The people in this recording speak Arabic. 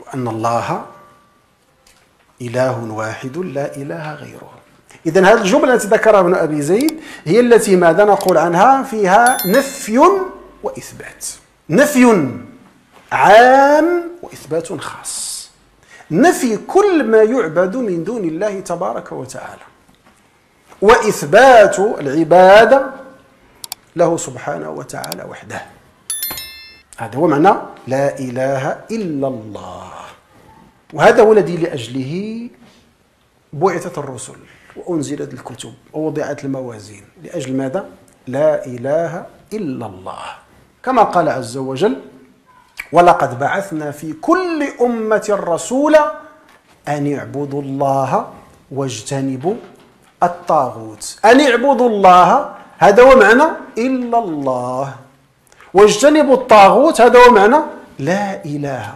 وأن الله إله واحد لا إله غيره. إذا هذه الجملة التي ذكرها ابن أبي زيد هي التي ماذا نقول عنها؟ فيها نفي وإثبات. نفي عام وإثبات خاص. نفي كل ما يعبد من دون الله تبارك وتعالى. وإثبات العبادة له سبحانه وتعالى وحده. هذا هو معنى لا إله إلا الله. وهذا هو الذي لأجله بعثت الرسل وأنزلت الكتب ووضعت الموازين. لأجل ماذا؟ لا إله إلا الله. كما قال عز وجل ولقد بعثنا في كل أمة رسولا أن اعبدوا الله واجتنبوا الطاغوت. أن اعبدوا الله هذا هو معنى إلا الله. واجتنبوا الطاغوت هذا هو معنى لا إله